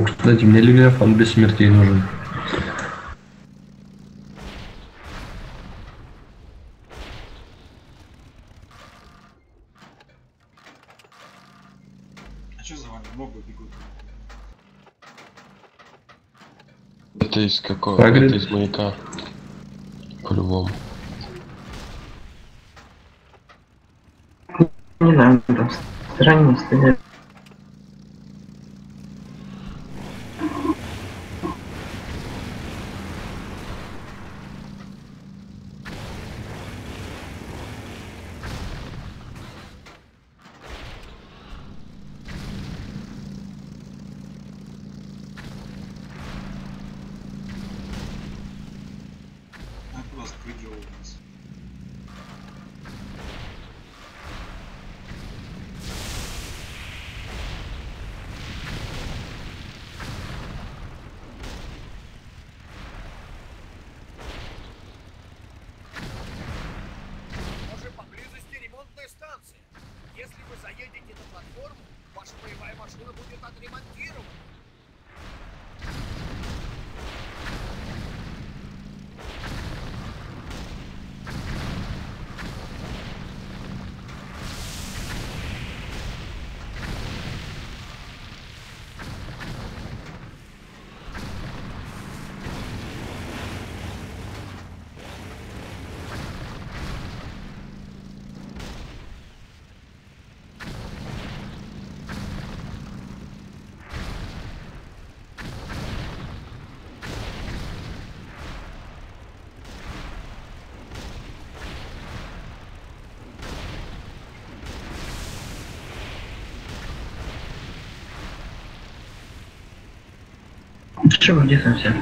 О, кстати, мне Левиафан без смертей нужен. А что за вами мобы бегут? Это из какого? Хагрид. Это из маяка. По-любому. Не знаю, там в стороне стоят. Чего, где там все?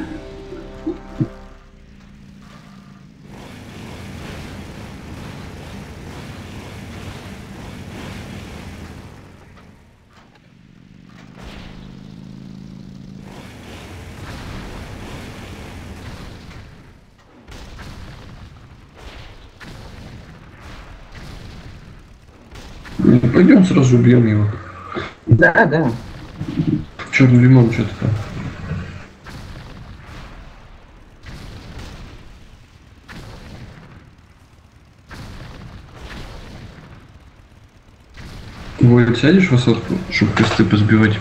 Ну, пойдем сразу убьем его. Да, да. Черный лимон что-то там. Воль, сядешь в высотку, чтобы кресты позбивать?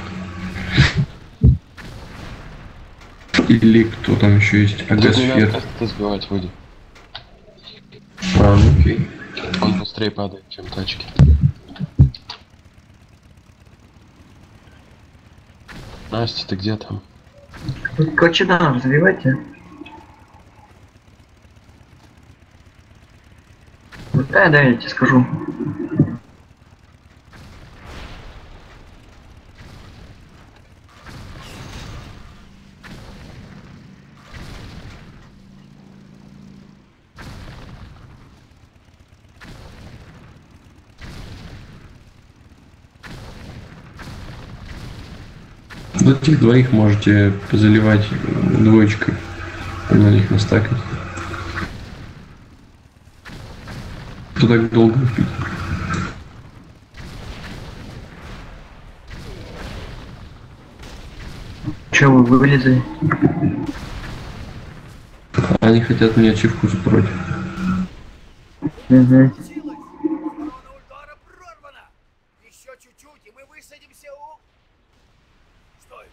Или кто там еще есть? Агасфер. это сбивать, выйди. А, ну окей. Он быстрее падает, чем тачки. Настя, ты где там? Клочина развивайте. Да, да, я тебе скажу. Вот этих двоих можете заливать двоечкой. На них настакать. Кто так долго пить? Че вы вылезли? Они хотят мне ачивку запороть. Угу. Силой! Зона удара прорвана! Еще чуть-чуть, и мы высадимся у... Стой!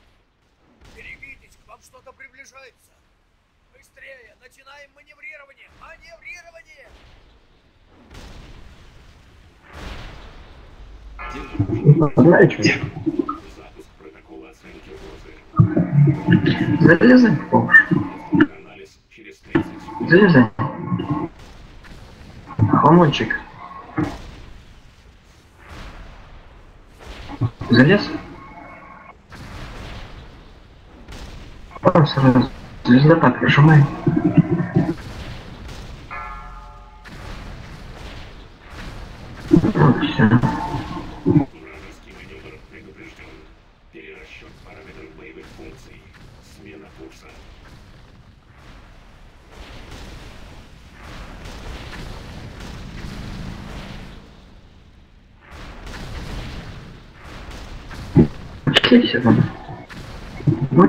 Берегитесь, к вам что-то приближается! Быстрее! Начинаем маневрирование! Маневрирование! Знаете, залезай. Залезай. Хомончик. Залез? О, сразу. Звездопад прижимай.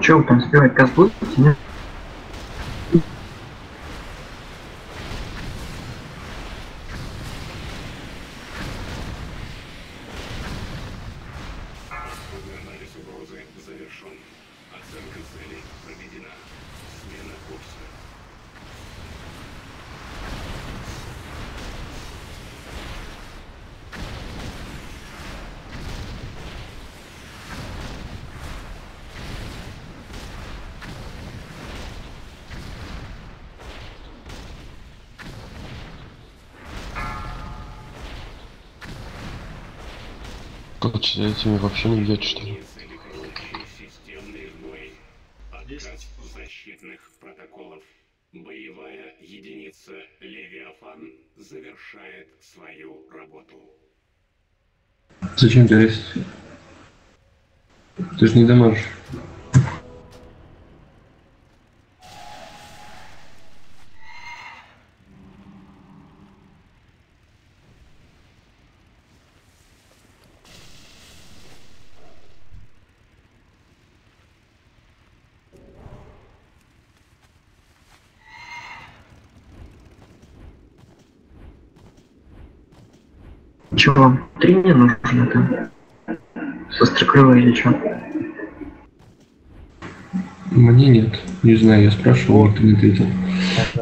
Чё вы там спевать каз Короче, этими вообще не бьете, что ли? Защитных протоколов. Боевая единица Левиафан завершает свою работу. Зачем ты резать? Ты же не дамажишь. Чё вам? Три мне нужно там? Сострокрыло или чё? Мне нет. Не знаю, я спрашивал, никто не ответил.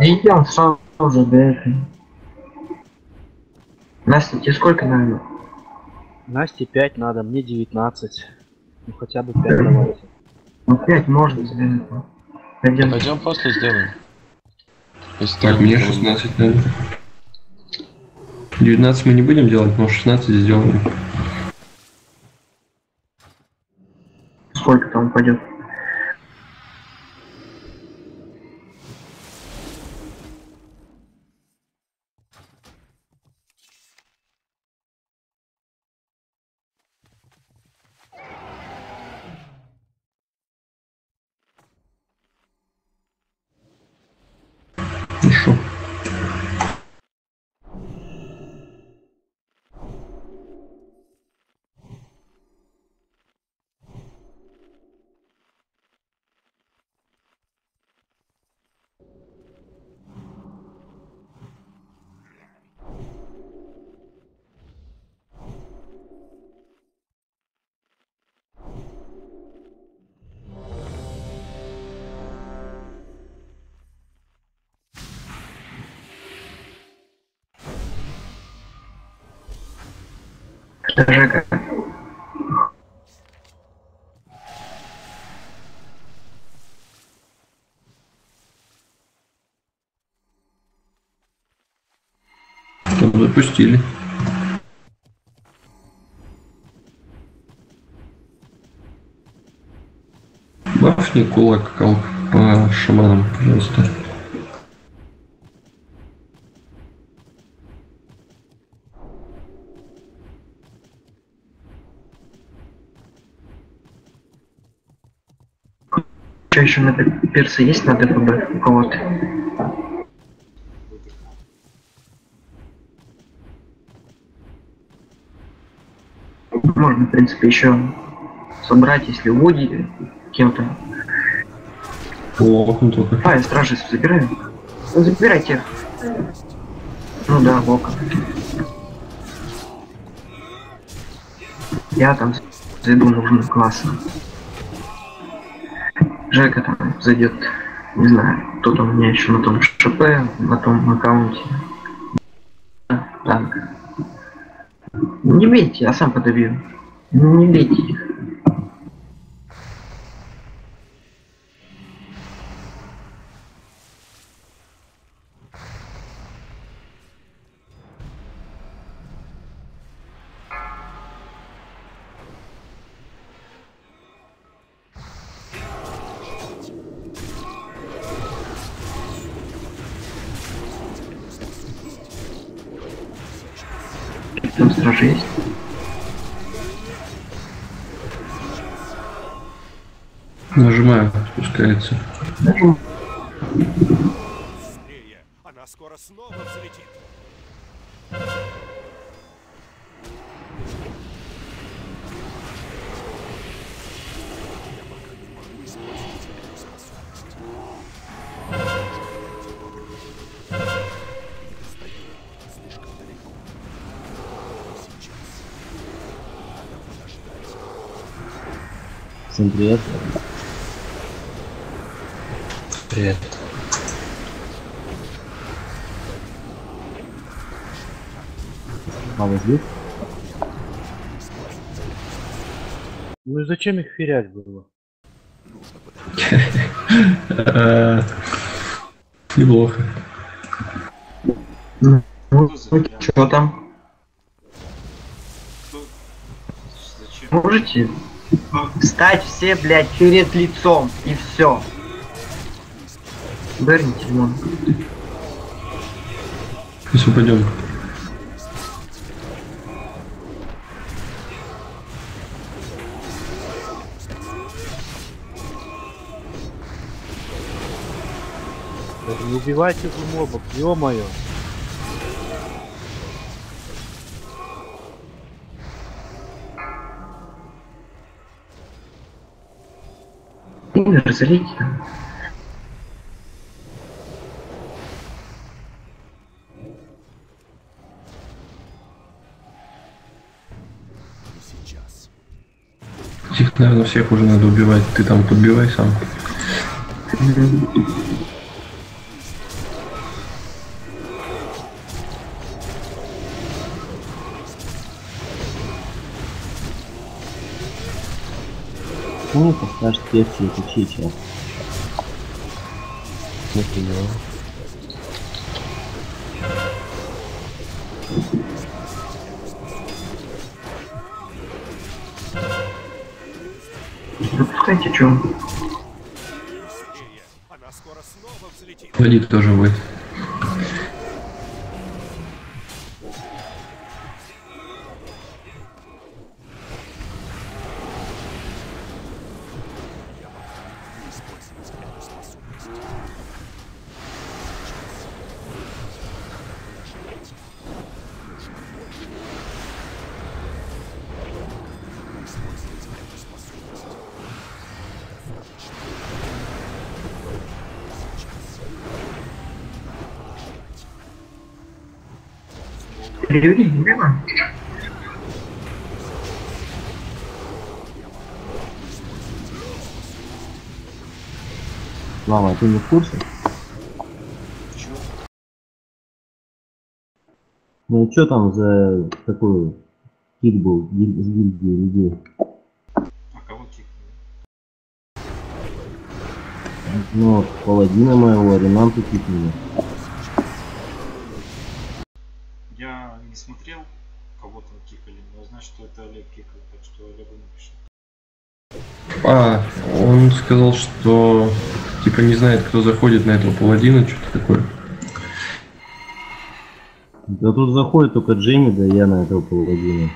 Идем сразу же до этой. Настя, тебе сколько надо? Насте 5 надо, мне 19. Ну хотя бы 5 давайте. Ну пять можно тебе это. Пойдем. Пойдем после сделаем. Если Так, ты- мне 16 надо. 19 мы не будем делать, но 16 сделаем. Сколько там пойдет? Хорошо. Жека. Там запустили. Бафни кулак по шаманам, пожалуйста. Д- персы есть на ДПБ? У кого-то? Можно, в принципе, еще собрать, если Вуди кем-то. О, ну только. А, я стражи забираю. Ну, забирайте. Ну да, Вока. Я там зайду нужно классно. Жека там зайдет, не знаю, кто там у меня еще на том ШП, на том аккаунте. Так. Не бейте, я сам подобью. Не бейте их. опускается. Она скоро снова взлетит. Всем привет. Привет. Мама здесь? Ну и зачем их ферять было? Неплохо. Ну, что там? Можете встать все, блядь, перед лицом, и все. Берни телефон. Сейчас упадем. Не убивайте же мобов, ё-моё. Ну, разолейте там. Наверное, всех уже надо убивать. Ты там подбивай сам. Ну, поставь специи, это чей час? Запускайте, чё? Вадик тоже будет. Ты не в курсе? Чего? Ну и что там за такой кик был с гильдии людей? А кого кикнули? Ну, паладина моего, Ренанту кикнули. Я не смотрел, кого там кикали, но я знаю, что это Олег кикал, так что Олегу напишу. А, он сказал, что типа не знает, кто заходит на этого паладина, что-то такое. Да тут заходит только Джейми, да я на этого паладина.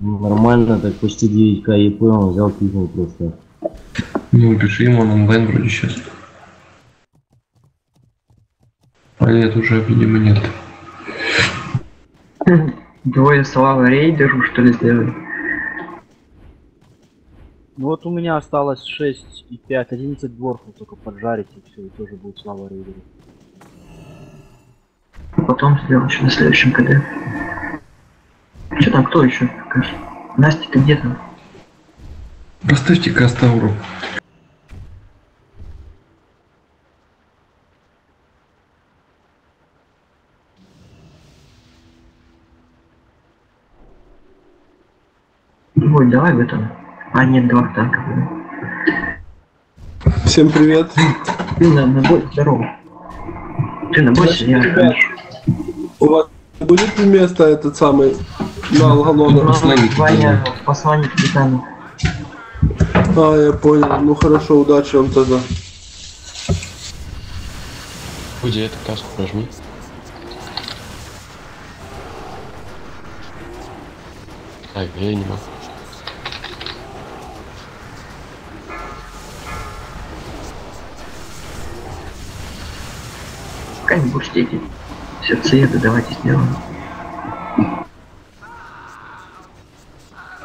Ну, Нормально, так почти 9к ЕП он взял кикнул просто. Ну, пиши ему, он онлайн вроде сейчас. А нет, уже, видимо, нет. Двое слава рейдеру, что ли, сделали? Ну вот у меня осталось 6 и 5, 11 дворфов только поджарить и все, и тоже будет слава рейдеру. Потом сделал еще на следующем КД. Че там, кто еще? Кажется. Настя, ты где там? Поставьте Кастауру. Ой, давай в этом. А, нет, два танка. Всем привет. Ты на, на бой, здорово. Ты на бойся, я Ребят. У вас будет ли место этот самый на Алгалона? Посланник Ваня, посланник Титана. А, я понял. Ну хорошо, удачи вам тогда. Где эту каску прожми? А, я не могу. Пока не пустите. Сердцееды давайте сделаем.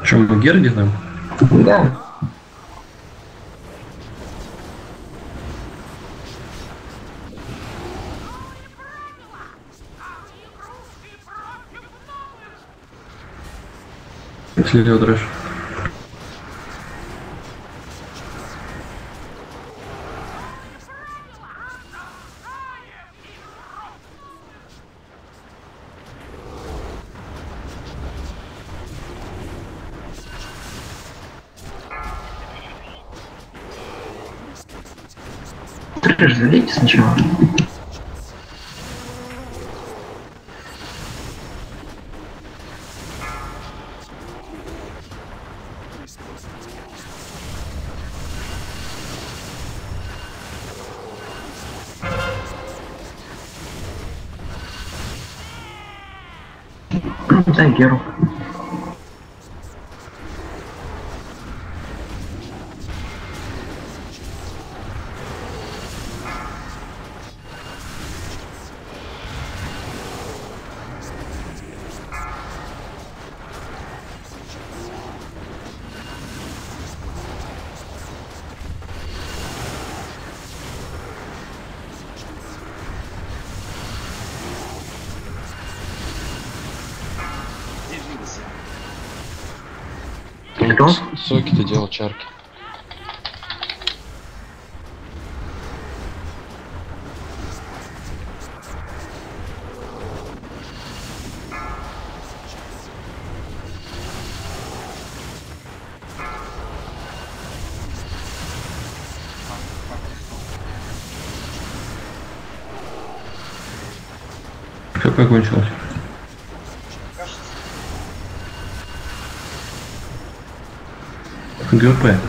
Чем Герди там? Да. Если Леодрыш. Трэш, залейте сначала. Дай Геру. Соки ты делал чарки. Все закончилось. ГП.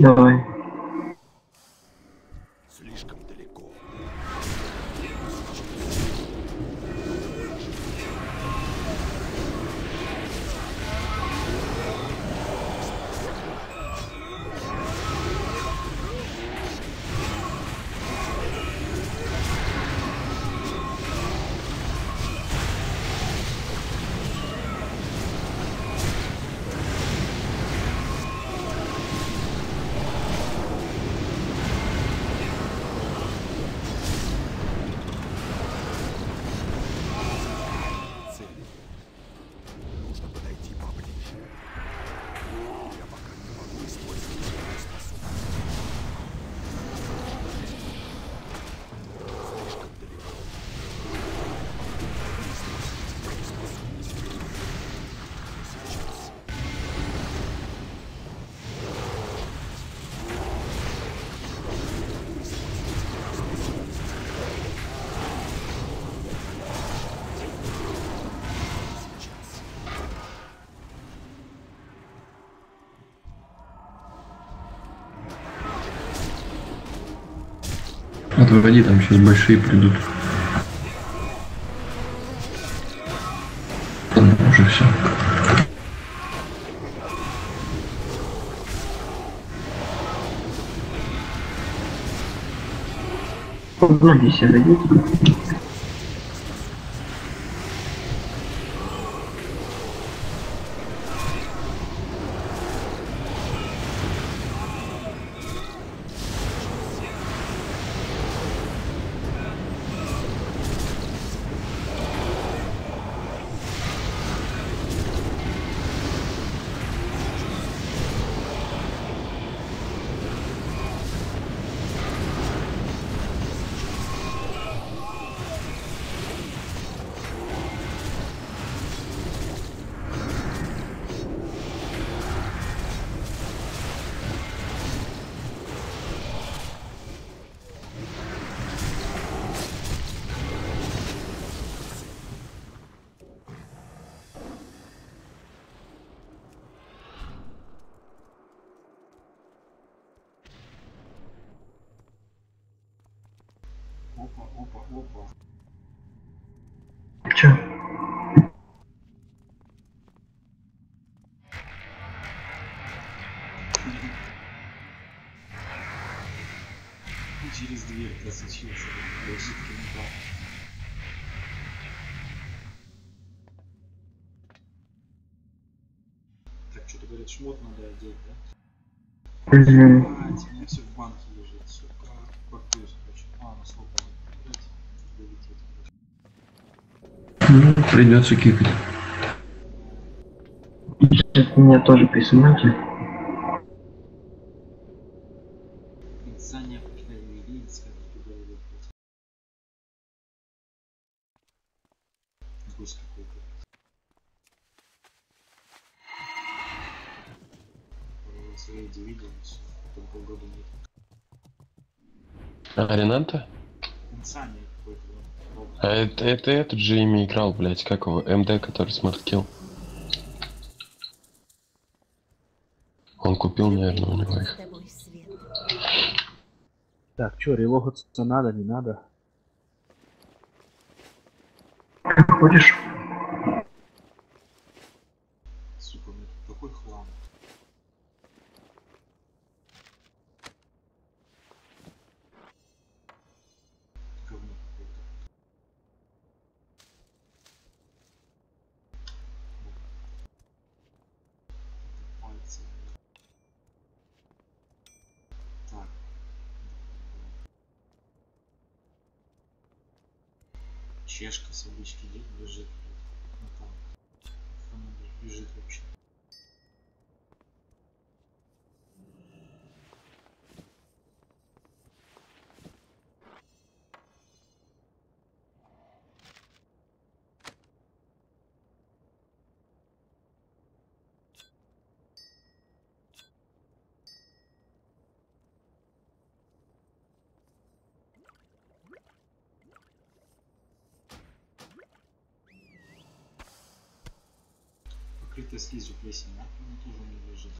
Давай. Отводи, там сейчас большие придут. Уже все. Ноги себе дадите. Через дверь просочился. Жидкий металл. Так, что-то говорит, шмот надо одеть, да? Блять, у меня все в банке лежит, сука. Бактус, короче. А, на короче. Ну, придется кикать. Сейчас меня тоже. Инсания Пневмилинская, туда уехать. Гость. А, это, это этот же ими играл, блядь, как его? МД, который смарт-килл. Он купил, наверное, у него их. Так, чё, релогаться надо, не надо? Как ходишь? Сука, у меня тут такой хлам. Говно какое-то. Это пальцы. Так. Чешка с обычки лежит. Ну там. Она лежит вообще. Покрытая слизью плесень? Она тоже у меня лежит.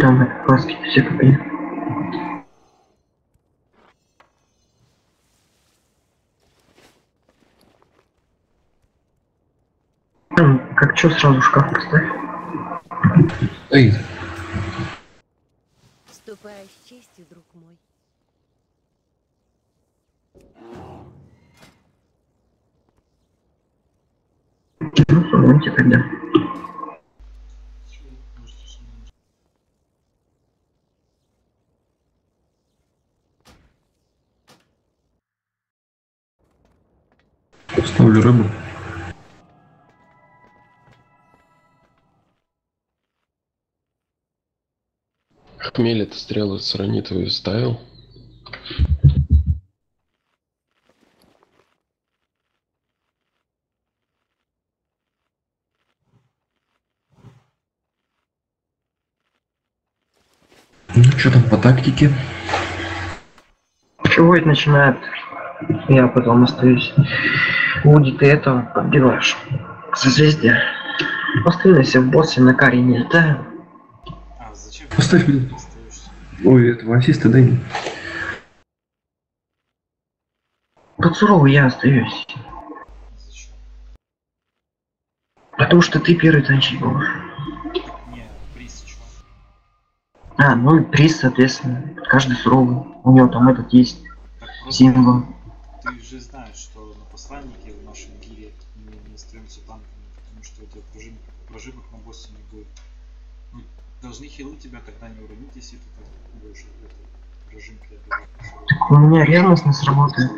Там на краски все купили. Там, Как чё, сразу шкаф поставь. Стоит. Ступай с честью, друг мой. Ну, суммуйте тогда. Ставлю рыбу. Хмель это стрелы саранитовые ставил. Ну, что там по тактике? Чего это начинает? Я потом остаюсь. Вуди, ты этого подбиваешь. Созвездие. Построились в боссе на каре не летаю. А, зачем Поставь меня. Ой, этого ассиста дай мне. Под суровый я остаюсь. Зачем? Потому что ты первый танчик будешь. Не, приз чё? А, ну и приз, соответственно. Каждый суровый. У него там этот есть Так символ. ты же знаешь, что на посланнике в нашем гире мы не остаемся танками, потому что у тебя пружин, прожимок на боссе не будет. Должны хилы тебя тогда не уронить, если ты так будешь этой прожимкой отбивать. У меня сработает.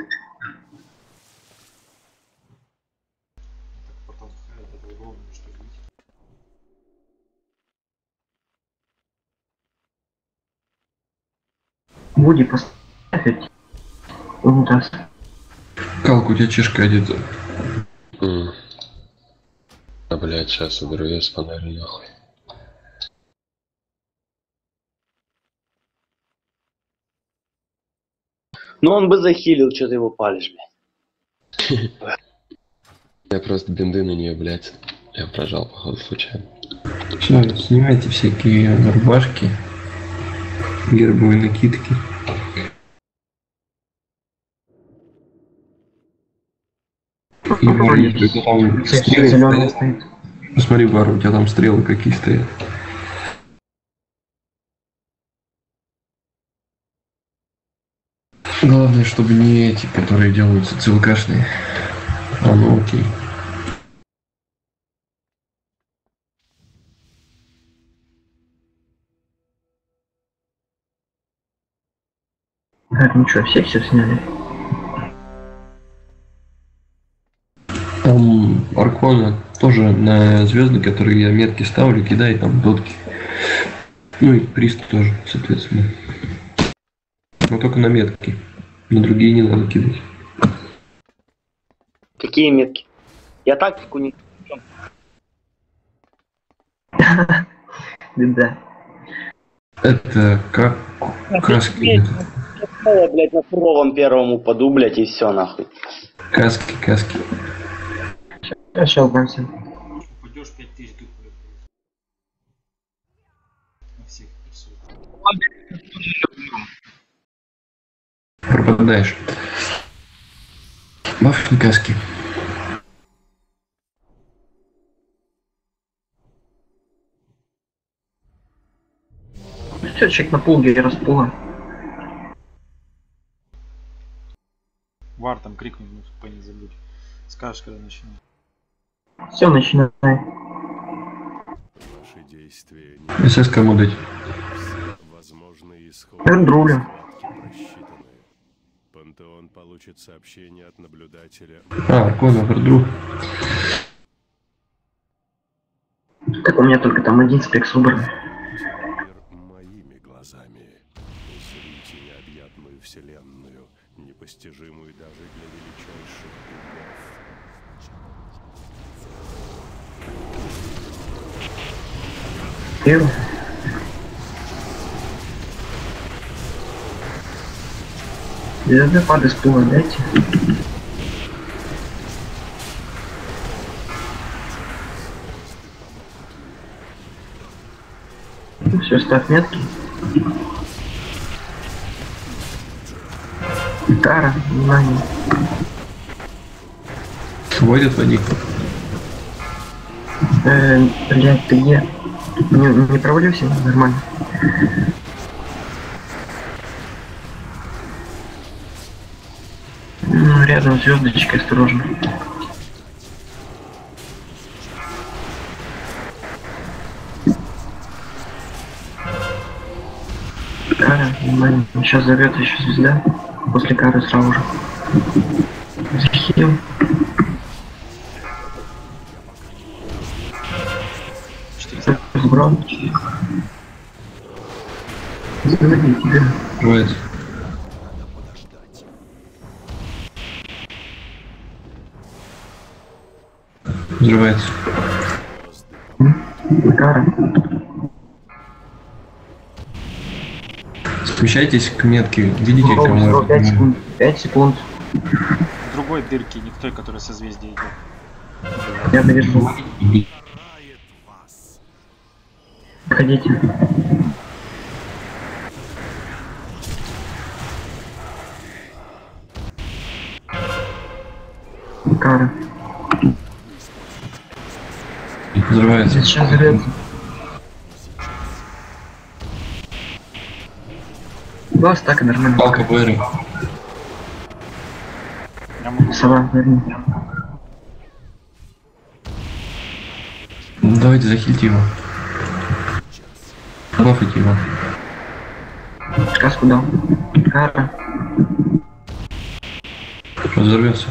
По-другому что бить. Вуди поставить. Унитаз. Калку, у тебя чешка одета. М. А, блядь, сейчас уберу я с фонаря нахуй. Ну он бы захилил, что ты его палишь, блядь. Я просто бинды на нее, блядь. Я прожал, походу, случайно. Все, снимайте всякие рубашки, гербовые накидки. И Бар, если у тебя там Все, стрелы зеленый стоят, стоит. Посмотри, Бар, у тебя там стрелы какие стоят. Главное, чтобы не эти, которые делаются ЦЛКшные. А, ну окей. Так, ну что, все все сняли? Там Аркона тоже на звезды, которые я метки ставлю, кидай там дотки. Ну и прист тоже, соответственно. Но только на метки. На другие не надо кидать. Какие метки? Я тактику не... Беда. Это как каски. Я, блядь, на суровом первом упаду, блядь, и все нахуй. Каски, каски. Сейчас бамся. Упадешь 5000 дух будет. На всех рисует. Пропадаешь. Баффин каски. Все, человек на пулге распула. Вар там крикнуть, ну тупо не забудь. Скажешь, когда начнешь. Все, начинай. Ваши действия не СС кому дать? возможны Пантеон получит сообщение от наблюдателя. А, Аркона, Вердру. Так у меня только там один спек собран. Моими глазами. Узрите необъятную вселенную, непостижимую даже для величайших богов. Первый. Звезды пады с пула дайте. Все, ставь метки. Тара, внимание. Сводят в них. Э, блядь, ты где? Не, не провалился? Нормально. Рядом звездочка, осторожно. Кара, внимание, сейчас зовет еще звезда. После кары сразу же. Захил. Сброн. Заводи тебя. Бывает. Взрывается. Смещайтесь к метке. Видите, Ровно, кому ровно, я 5 секунд. 5 секунд. В другой дырке, не в той, которая созвездие идет. Я доведу. Ходите. Кара. Взрывается. Сейчас взорвется. Два стака нормально. Палка могу... Сова, верни. Давайте захильте его. Бафайте его. Каску дал. Кара. Взорвется.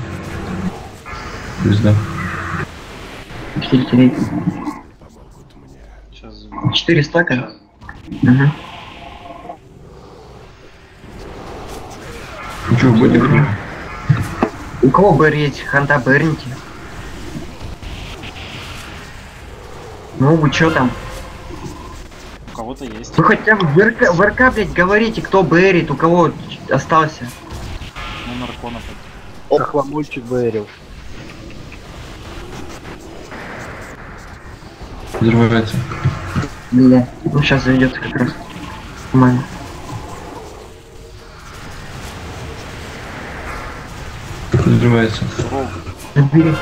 Звезда. Четыре стака. Угу. Ну что, будем? У кого береть? Ханта берните. Ну, вы чё там? у кого-то есть. Ну хотя бы в РК, в РК, блядь, говорите, кто берет, у кого остался. дракона. Хохломульчик Бэрил. Взрывается. Бля, ну сейчас заведется как раз. Нормально. Взрывается. Забери.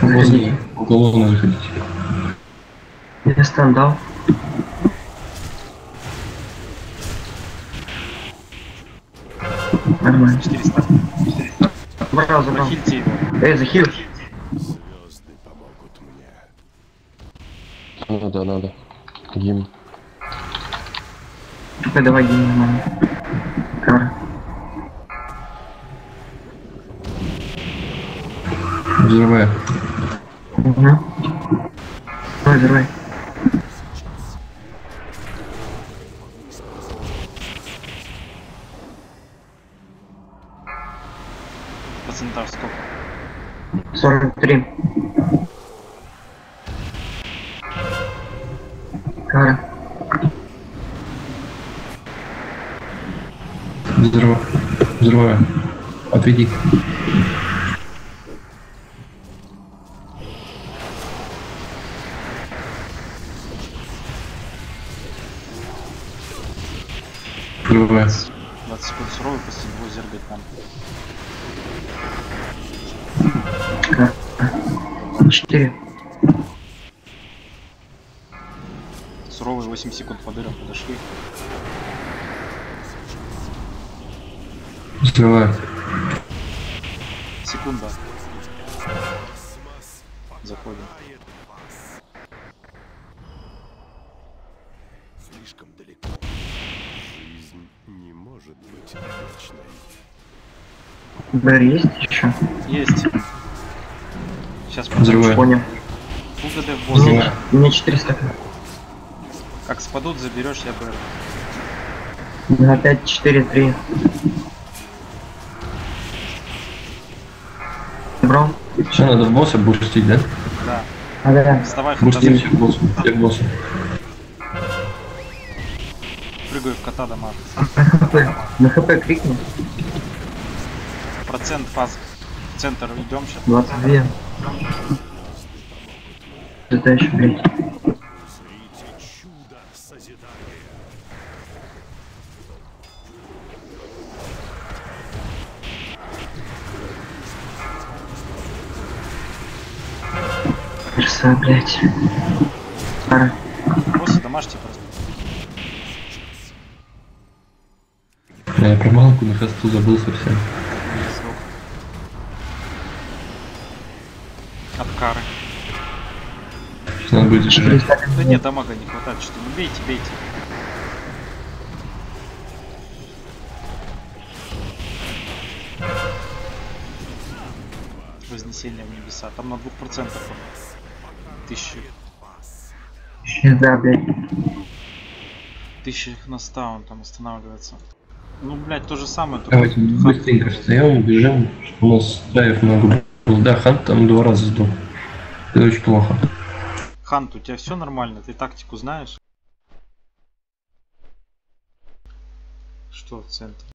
Возле уголовно заходите. Я стан дал. Нормально. 400. Забрал, забрал. Прохильте его. Эй, захил. Звезды помогут мне. Надо, надо. Гимн. Ой, давай гимн. Кара. Взрываю. Угу. Давай, взрывай. Процентов сколько? 43. Кара. Взрываю. Взрываю. Отведи. Взрываю. 20 секунд суровый, после него зергать там. Кара. 8 секунд по дырам подошли. Взрываю. Секунда. Заходим. Слишком далеко. Жизнь не может быть вечной. Бэр есть еще? Есть. Сейчас Взрываю. Понял. УГД в меня, у меня 400. Как спадут, заберешь, я БР. На 5, 4, 3. Брал? Все, надо в босса бустить, да? Да. А, да, да. Вставай, Бустим всех боссов. Всех боссов. Прыгаю в кота дома. На хп. На хп крикни. Процент фаз. В центр идем сейчас. 22. Это еще, блядь. Краса, блядь. Кара. Боссы домашние просто. Да, я про малку на хосту забыл совсем. Срок. От кары. Сейчас надо будет зажать. Да нет, дамага не хватает, что ну бейте, бейте. Вознесение в небеса. Там на двух процентах. Тысячи. Да, блядь. Тысяча их на ста он там останавливается. Ну, блядь, то же самое. только Давайте быстренько встаем, бежим, у нас даев много было. Да, Хант там два раза сдох. Это очень плохо. Хант, у тебя все нормально? Ты тактику знаешь? Что в центре?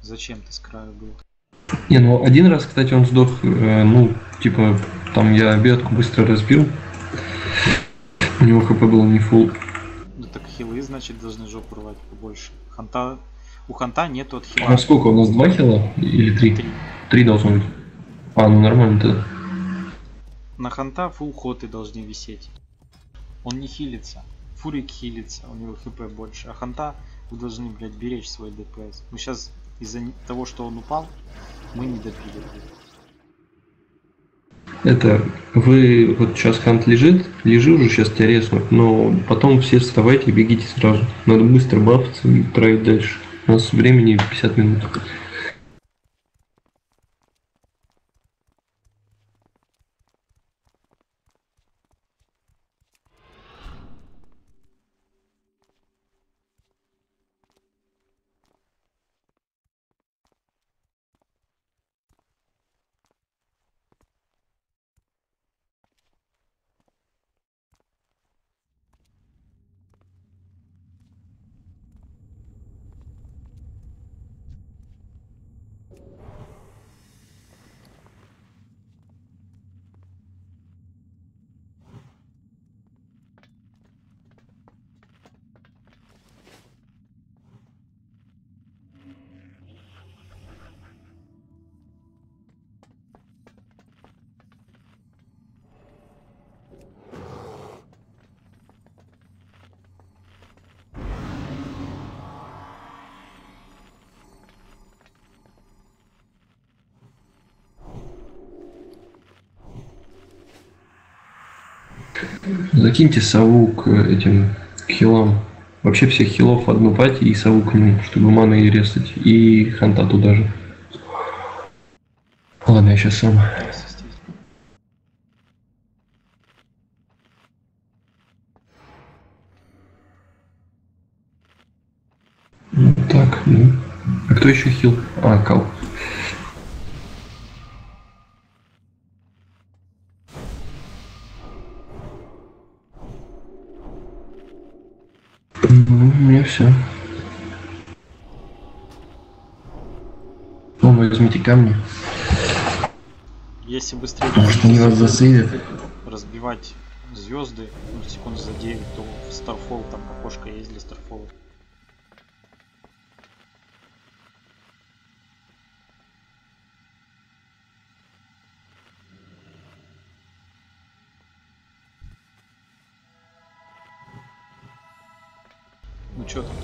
Зачем ты с краю был? Не, ну один раз, кстати, он сдох, э, ну, типа, там я ветку быстро разбил. У него хп было не фул. Ну так хилы, значит, должны жопу рвать побольше. Ханта... У Ханта нету от хила. А сколько? У нас два хила или три? Три. Три должно быть. А, ну нормально тогда. На Ханта фул хоты должны висеть. Он не хилится. Фурик хилится, у него хп больше. А Ханта вы должны, блядь, беречь свой ДПС. Мы сейчас из-за того, что он упал, мы не добили. Это, вы, вот сейчас Хант лежит, лежи уже сейчас тебя резнут, но потом все вставайте и бегите сразу. Надо быстро бафаться и травить дальше. У нас времени 50 минут. Закиньте сову к этим хилам. Вообще всех хилов в одну пати и сову к нему, чтобы маны и резать. И ханта туда же. Ладно, я сейчас сам. Ну, так, ну. А кто еще хил? А, Кал. Все. Ну, возьмите камни. Если быстрее Может, они вас засейвят? разбивать звезды, ну, секунд за 9, то в Starfall там окошко есть для Starfall. Ну чё там?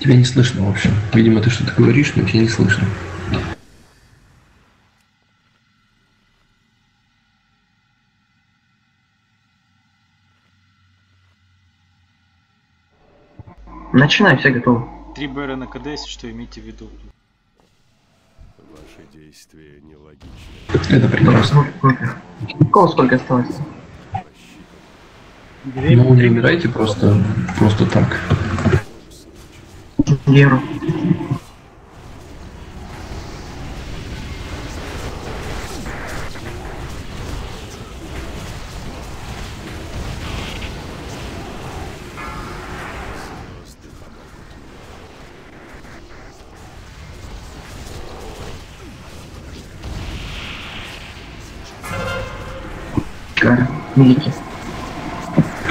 Тебя не слышно, в общем. Видимо, ты что-то говоришь, но тебя не слышно. Начинай, все готовы. Три БР на КД, если что, имейте в виду. Ваши действия нелогичны. Это прекрасно. У кого сколько осталось? Ну, не умирайте просто, просто так. Геру.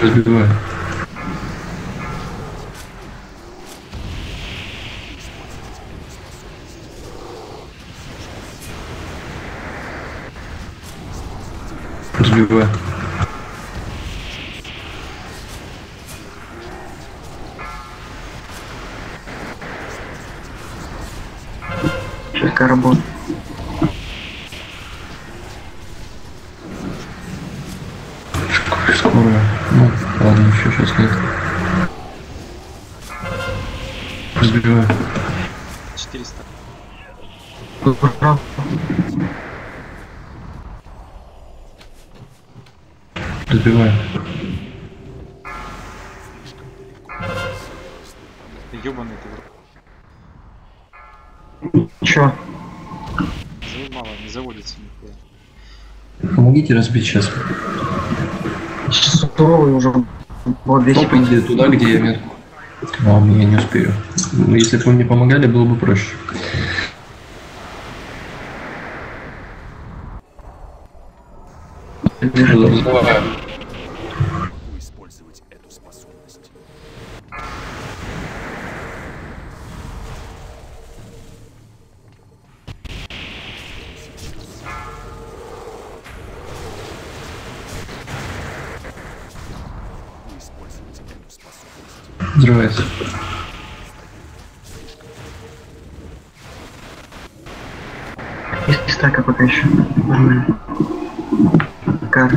Разбиваю. Разбиваю. Шестая работа. Разбиваю. Ёбаный ты. Чё? Заебало, не заводится нихуя. Помогите разбить сейчас. Сейчас суровый уже. Вот 200 Топайте туда, где я метку. Ладно, я не успею. Ну, Если бы вы мне помогали, было бы проще. Забываю. Взрывается. Есть стака пока еще. Нормально. Кар.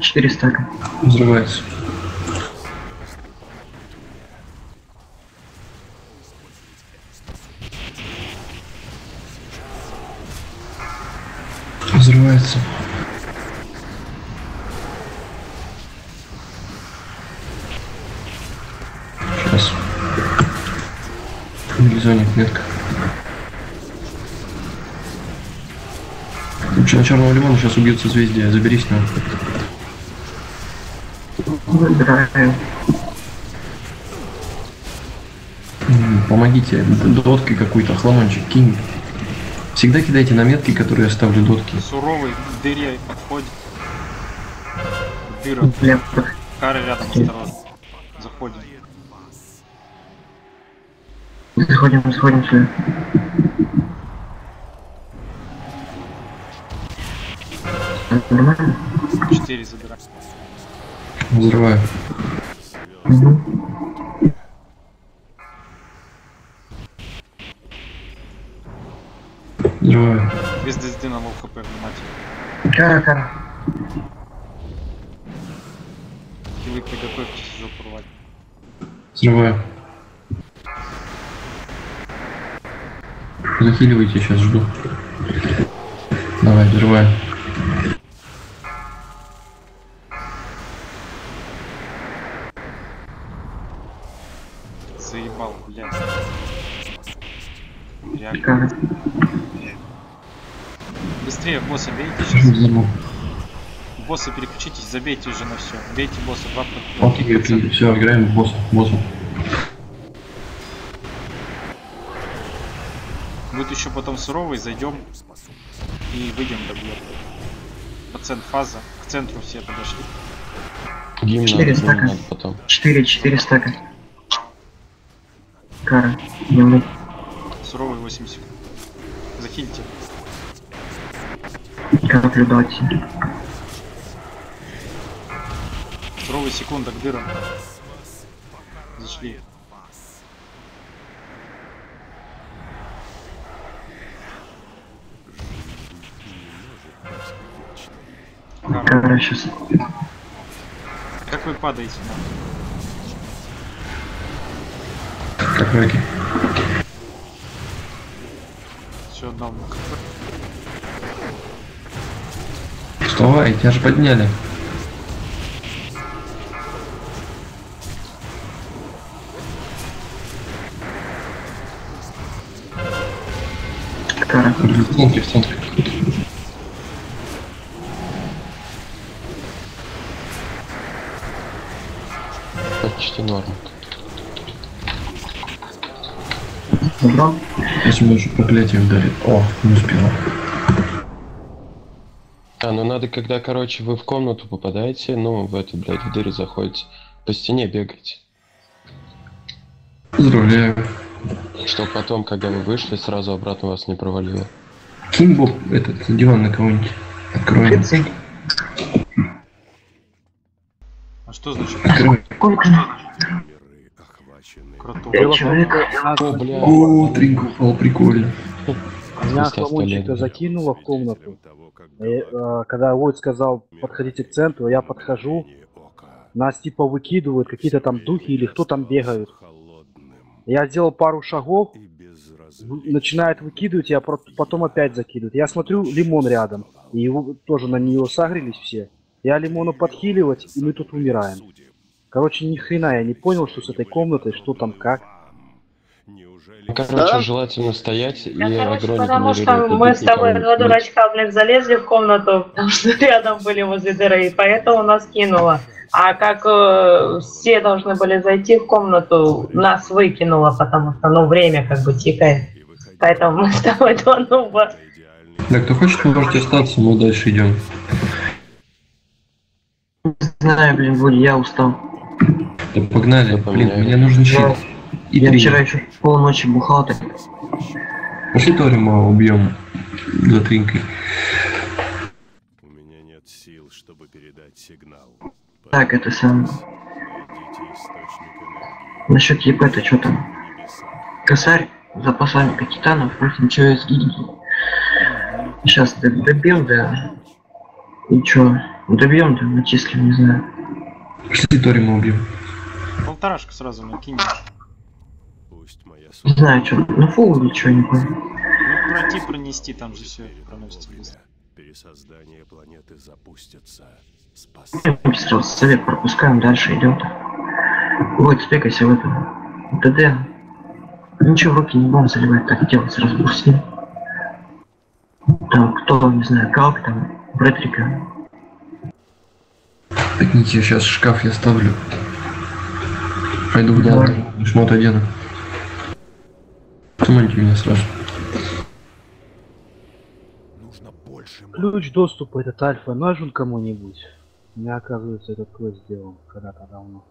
Четыре стака. Взрывается. Милизонит метка. Лучше на черного лимона сейчас убьют созвездие. Заберись с него. Выбираю. Помогите, д- доткой какой-то, хламончик, кинь. Всегда кидайте на метки, которые я ставлю дотки. Суровый к дыре подходит. Дыра. Кары рядом осторожно. Заходим. Заходим, заходим сюда. Нормально? 4 забираем. Взрываю. Взрываю. Без ДСД на low HP внимательно. Кара, кара. И вы приготовьтесь жопу рвать. Взрываю. Захиливайте, сейчас жду. Давай, взрываю. Заебал, блядь. Реально. Быстрее босса бейте Сейчас. Босса переключитесь, забейте уже на все. Бейте босса, два Окей, окей, все, играем в босса. босса. Будет еще потом суровый, зайдем и выйдем до бьет. Пациент фаза. К центру все подошли. Гимн надо, Четыре гимн стака. надо потом. Четыре, четыре стака. Кара. Дневной. Суровый 8 секунд. Захильте. Как наблюдать. Суровый секунда к дырам. Зашли. Сейчас. Как вы падаете? Как раки. Все одно. Вставай, тебя же подняли. В центре, в центре. Почти норм. Забрал. Сейчас меня еще проклятие ударит. О, не успела. А, ну надо, когда, короче, вы в комнату попадаете, ну, в эту, блядь, в дыры заходите, по стене бегайте. Поздравляю. Чтобы потом, когда вы вышли, сразу обратно вас не провалило. Кинь Боб этот диван на кого-нибудь. Открой. Тридцать. А что значит? Открой. Пять человек. О, бля. О, тринг упал, прикольно. Меня лет. закинуло в комнату. И, э, когда Войт сказал, подходите к центру, я подхожу, нас типа выкидывают, какие-то там духи или кто там бегают. Я сделал пару шагов, начинает выкидывать, я потом опять закидывают. Я смотрю, лимон рядом, и его тоже на нее сагрились все. Я лимону подхиливать, и мы тут умираем. Короче, ни хрена я не понял, что с этой комнатой, что там, как. Короче, Да? желательно стоять и Да, короче, огромный потому что мы с тобой, два не- дурачка, блин, залезли в комнату, потому что рядом были возле дыры, и поэтому нас кинуло. А как э, все должны были зайти в комнату, нас выкинуло, потому что, ну, время как бы тикает. Поэтому мы с тобой два нуба. Да, кто хочет, вы можете остаться, мы дальше идем. Знаю, блин, я устал. Да погнали, блин, мне нужен щит. Я, И я три. вчера еще полночи бухал так. Пошли Торима убьем за тринкой. У меня нет сил, чтобы передать сигнал. Так, это сам. Насчет ЕП-то что там? Косарь, запасальника титанов против ничего из гильдии. Сейчас добьем, да. И чё? Добьем, да, начислим, не знаю. Пошли Торима убьем. Полторашку сразу накинь. Пусть моя Не знаю, что. На фул чё, не понял. Ну, пройти, пронести, там же все проносится быстро. пересоздание планеты запустится. Я написал совет, пропускаем, дальше идем. Вот, спекайся в этом. ДД. Ничего в руки не будем заливать, так делать сразу ним. Там, кто, не знаю, Галк, там, Брэдрика. Пятните, сейчас шкаф я ставлю. Пойду в дал, шмот одену. Туманьте меня сразу. Ключ доступа этот альфа нужен кому-нибудь? У меня, оказывается, этот квест сделал когда-то давно.